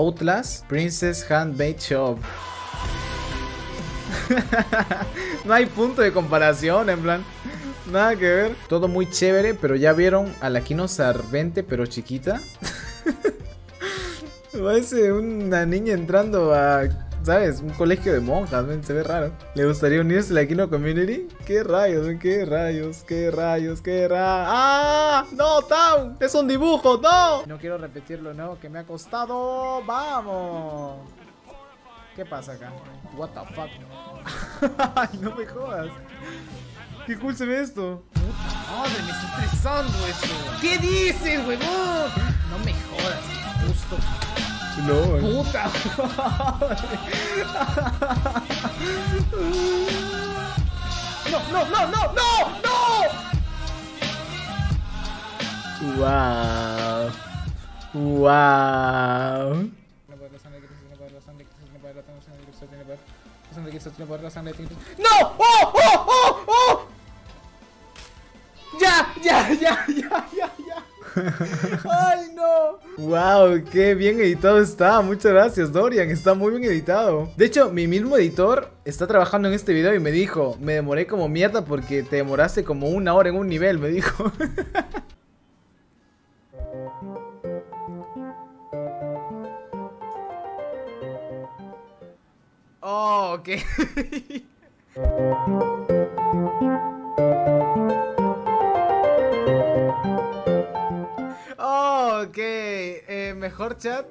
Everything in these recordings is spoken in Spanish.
Outlast Princess Handmade Shop. no hay punto de comparación, en plan. Nada que ver. Todo muy chévere, pero ya vieron a la Kino Sarvente, pero chiquita. Parece una niña entrando a, ¿sabes? Un colegio de monjas, se ve raro. ¿Le gustaría unirse a la Kino Community? ¿Qué rayos, qué rayos, qué rayos, qué rayos? ¡Ah! ¡No, Town! ¡Es un dibujo, no! No quiero repetirlo, ¿no? Que me ha costado. ¡Vamos! ¿Qué pasa acá? What the fuck? Ay, no me jodas. Qué cool se ve esto. Madre, me está estresando esto. ¿Qué dices, huevón? No me jodas, justo. No. Puta No, no, no, no, no, no. Wow. Wow. ¡No! ¡Oh! ¡Oh! ¡Oh! ¡Oh! ¡Ya! ¡Ya! ¡Ya! ¡Ya! ¡Ya! ¡Ay, no! ¡Wow! ¡Qué bien editado está! Muchas gracias, Dorian. Está muy bien editado. De hecho, mi mismo editor está trabajando en este video y me dijo: Me demoré como mierda porque te demoraste como una hora en un nivel, me dijo. Oh, ok. ok. Eh, mejor chat.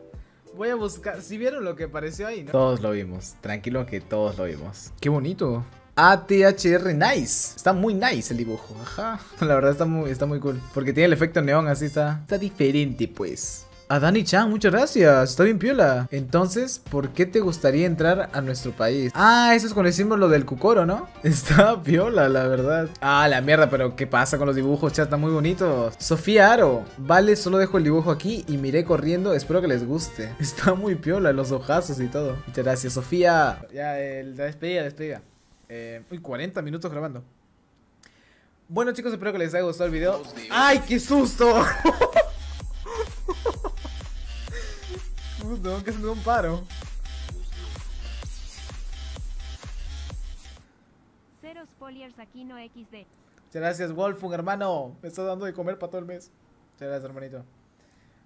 Voy a buscar. Si vieron lo que apareció ahí, ¿no? Todos lo vimos. Tranquilo que todos lo vimos. Qué bonito. ATHR Nice. Está muy nice el dibujo. Ajá. La verdad está muy, está muy cool. Porque tiene el efecto neón, así está. Está diferente, pues. A Dani Chan, muchas gracias. Está bien piola. Entonces, ¿por qué te gustaría entrar a nuestro país? Ah, eso es cuando decimos lo del Cucoro, ¿no? Está piola, la verdad. Ah, la mierda, pero ¿qué pasa con los dibujos? Chat, están muy bonitos. Sofía Aro. Vale, solo dejo el dibujo aquí y miré corriendo. Espero que les guste. Está muy piola, los ojazos y todo. Muchas gracias, Sofía. Ya, el, la despedida, despedida. Eh, uy, 40 minutos grabando. Bueno, chicos, espero que les haya gustado el video. ¡Ay, qué susto! que hacer un paro. Cero spoilers aquí no XD. Muchas gracias, Wolfung, hermano. Me estás dando de comer para todo el mes. Muchas gracias, hermanito.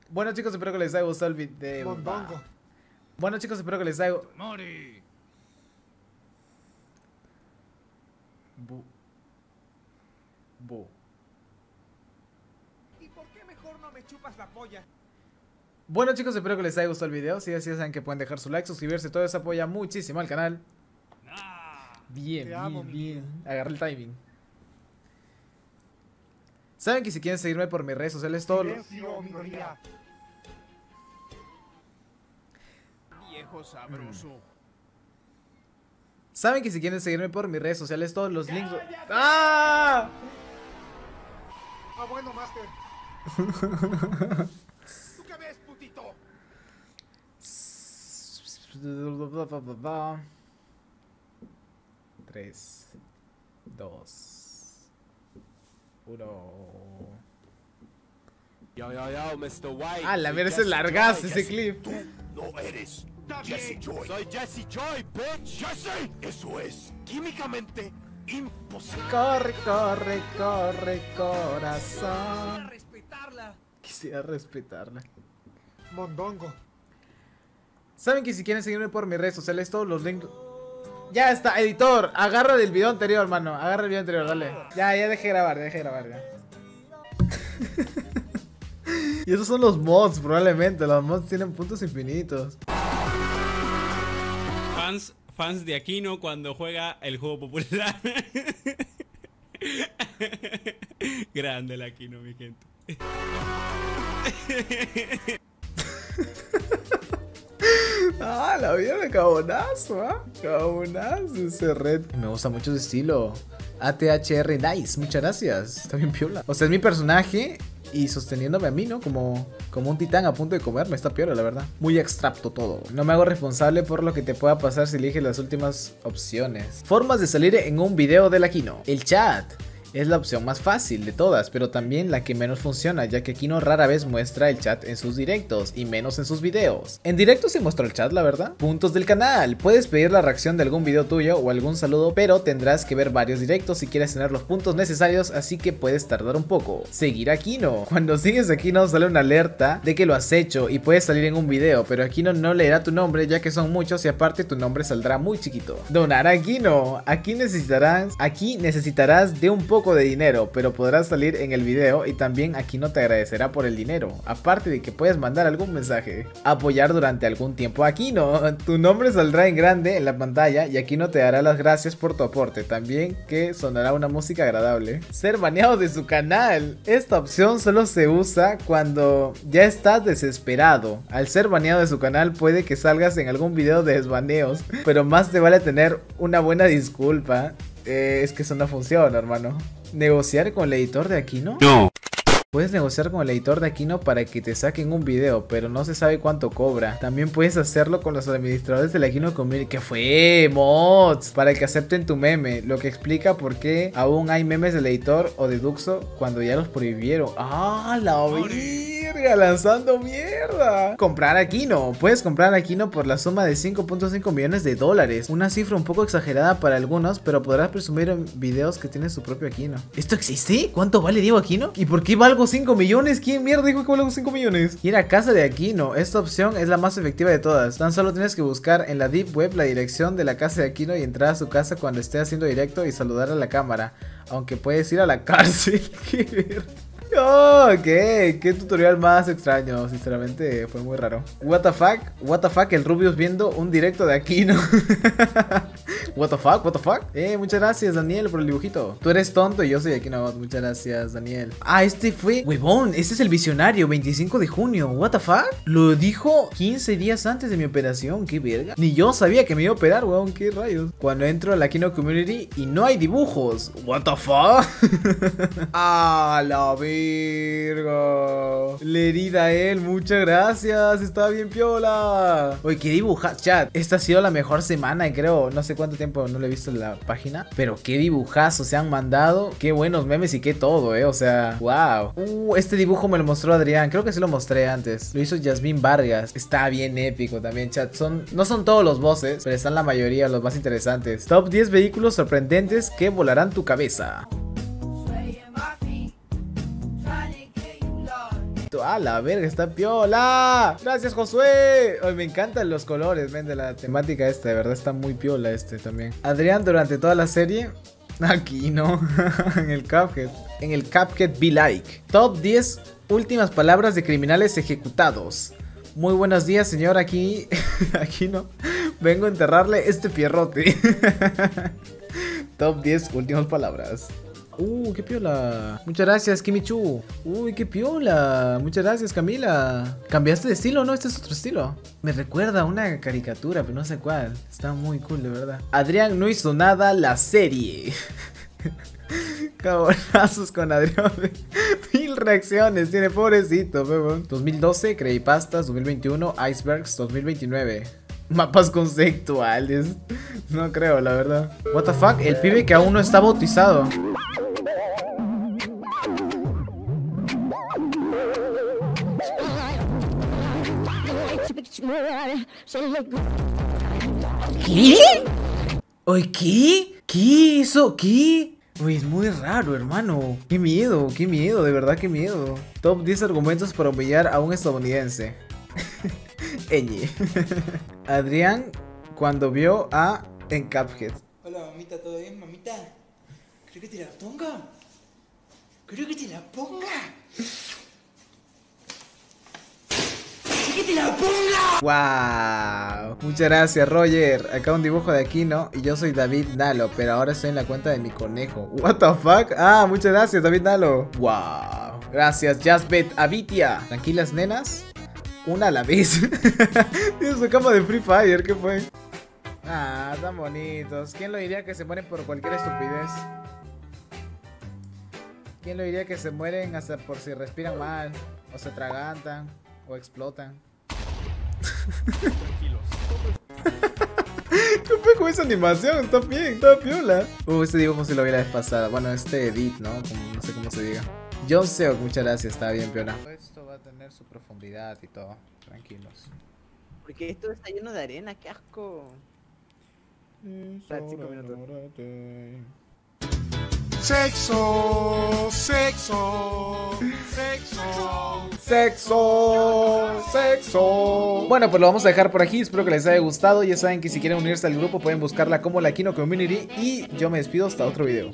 Bueno, chicos, espero que les haya gustado el video. Bueno, chicos, espero que les haya. Mori. Bu. Bu. ¿Y por qué mejor no me chupas la polla? Bueno chicos, espero que les haya gustado el video. Si así saben que pueden dejar su like, suscribirse, todo eso apoya muchísimo al canal. Bien, bien, bien. Agarré el timing. Saben que si quieren seguirme por mis redes sociales, todo lo... Viejo sabroso. Saben que si quieren seguirme por mis redes sociales, todos los links... ¡Ah! Ah, bueno, Master. 3, 2, 1. Yo, yo, yo, Mr. White. Ah, la verdad es largazo ese clip. Tú no eres Jesse Joy. Soy Jesse Joy, bitch. Jesse. Eso es químicamente imposible. Corre, corre, corre, corazón. Quisiera respetarla. Quisiera respetarla. Mondongo. Saben que si quieren seguirme por mis redes sociales, todos los links... Ya está, editor, agarra del video anterior, hermano. Agarra el video anterior, dale. Ya, ya dejé grabar, ya dejé grabar, y esos son los mods, probablemente. Los mods tienen puntos infinitos. Fans, fans de Aquino cuando juega el juego popular. Grande el Aquino, mi gente. Ah, la vida de cabonazo, ¿ah? Cabonazo ese red. Me gusta mucho su estilo. ATHR Nice, muchas gracias. Está bien piola. O sea, es mi personaje y sosteniéndome a mí, ¿no? Como, como un titán a punto de comerme. Está piola, la verdad. Muy extracto todo. No me hago responsable por lo que te pueda pasar si eliges las últimas opciones. Formas de salir en un video de la Kino. El chat. Es la opción más fácil de todas, pero también la que menos funciona, ya que Aquino rara vez muestra el chat en sus directos y menos en sus videos. En directo se muestra el chat, la verdad. Puntos del canal. Puedes pedir la reacción de algún video tuyo o algún saludo, pero tendrás que ver varios directos si quieres tener los puntos necesarios, así que puedes tardar un poco. Seguir a Aquino. Cuando sigues a Aquino sale una alerta de que lo has hecho y puedes salir en un video, pero Aquino no leerá tu nombre ya que son muchos y aparte tu nombre saldrá muy chiquito. Donar a Aquino. Aquí necesitarás, aquí necesitarás de un poco de dinero, pero podrás salir en el video y también Aquino te agradecerá por el dinero, aparte de que puedes mandar algún mensaje. Apoyar durante algún tiempo a Aquino. Tu nombre saldrá en grande en la pantalla y Aquino te dará las gracias por tu aporte, también que sonará una música agradable. Ser baneado de su canal. Esta opción solo se usa cuando ya estás desesperado. Al ser baneado de su canal puede que salgas en algún video de desbaneos, pero más te vale tener una buena disculpa. Eh, es que eso no funciona, hermano. ¿Negociar con el editor de Aquino? No. Puedes negociar con el editor de Aquino para que te saquen un video, pero no se sabe cuánto cobra. También puedes hacerlo con los administradores del Aquino Community. ¿Qué fue? Mods. Para que acepten tu meme. Lo que explica por qué aún hay memes del editor o de Duxo cuando ya los prohibieron. ¡Ah, la verga! Lanzando mierda. Comprar Aquino. Puedes comprar Aquino por la suma de 5.5 millones de dólares. Una cifra un poco exagerada para algunos, pero podrás presumir en videos que tiene su propio Aquino. ¿Esto existe? ¿Cuánto vale Diego Aquino? ¿Y por qué valgo 5 millones? ¿Quién mierda dijo que valgo 5 millones? Ir a casa de Aquino. Esta opción es la más efectiva de todas. Tan solo tienes que buscar en la Deep Web la dirección de la casa de Aquino y entrar a su casa cuando esté haciendo directo y saludar a la cámara. Aunque puedes ir a la cárcel. Oh, ok, qué tutorial más extraño, sinceramente fue muy raro. What the fuck, what the fuck, el Rubius viendo un directo de Aquino. what the fuck, what the fuck. Eh, muchas gracias Daniel por el dibujito. Tú eres tonto y yo soy Aquino. Muchas gracias Daniel. Ah, este fue, huevón, este es el visionario, 25 de junio. What the fuck. Lo dijo 15 días antes de mi operación, qué verga. Ni yo sabía que me iba a operar, huevón, qué rayos. Cuando entro a la Aquino Community y no hay dibujos. What the fuck. ah, la verga. Le herida a él, muchas gracias. Está bien piola. Oye, qué dibujas, chat. Esta ha sido la mejor semana, creo. No sé cuánto tiempo no le he visto la página. Pero qué dibujazos se han mandado. Qué buenos memes y qué todo, eh. O sea, wow. Uh, este dibujo me lo mostró Adrián. Creo que sí lo mostré antes. Lo hizo Yasmin Vargas. Está bien épico también, chat. Son, no son todos los bosses, pero están la mayoría, los más interesantes. Top 10 vehículos sorprendentes que volarán tu cabeza. Ah, la verga, está piola. Gracias, Josué. Hoy me encantan los colores, ven, de la temática esta. De verdad está muy piola este también. Adrián, durante toda la serie. Aquí, ¿no? en el Cuphead. En el Cuphead Be Like. Top 10 últimas palabras de criminales ejecutados. Muy buenos días, señor. Aquí. aquí no. Vengo a enterrarle este pierrote. Top 10 últimas palabras. Uh, qué piola. Muchas gracias, Kimichu. Uy, qué piola. Muchas gracias, Camila. Cambiaste de estilo, ¿no? Este es otro estilo. Me recuerda a una caricatura, pero no sé cuál. Está muy cool, de verdad. Adrián no hizo nada la serie. Cabonazos con Adrián. Mil reacciones, tiene pobrecito, weón. 2012, Creepypastas. 2021, Icebergs. 2029. Mapas conceptuales. No creo, la verdad. What the fuck, el pibe que aún no está bautizado. ¿Qué? ¿Oye qué? ¿Qué? ¿Eso qué? Uy, es muy raro, hermano. Qué miedo, qué miedo, de verdad, qué miedo. Top 10 argumentos para humillar a un estadounidense. Eñe. Adrián, cuando vio a en Cuphead. Hola, mamita, ¿todo bien, mamita? ¿Creo que te la ponga? ¿Creo que te la ponga? ¡Sí que te la ponga! Wow. Muchas gracias, Roger. Acá un dibujo de Aquino y yo soy David Nalo, pero ahora estoy en la cuenta de mi conejo. What the fuck? Ah, muchas gracias, David Nalo. Wow. Gracias, Jasbet Avitia. Tranquilas, nenas. Una a la vez. Tiene su cama de Free Fire, ¿qué fue? Ah, tan bonitos. ¿Quién lo diría que se mueren por cualquier estupidez? ¿Quién lo diría que se mueren hasta por si respiran mal? O se atragantan. O explotan. Tranquilos. ¿Qué fue loco esa animación, está bien, está piola. Uh, este dibujo se lo vi la vez pasada. Bueno, este edit, ¿no? Como, no sé cómo se diga. John Seok, muchas gracias, está bien piola. Esto va a tener su profundidad y todo, tranquilos. Porque esto está lleno de arena, qué asco. Espera, cinco minutos. Sexo, sexo, sexo. Sexo, sexo. Bueno, pues lo vamos a dejar por aquí. Espero que les haya gustado. Ya saben que si quieren unirse al grupo pueden buscarla como la Kino Community. Y yo me despido hasta otro video.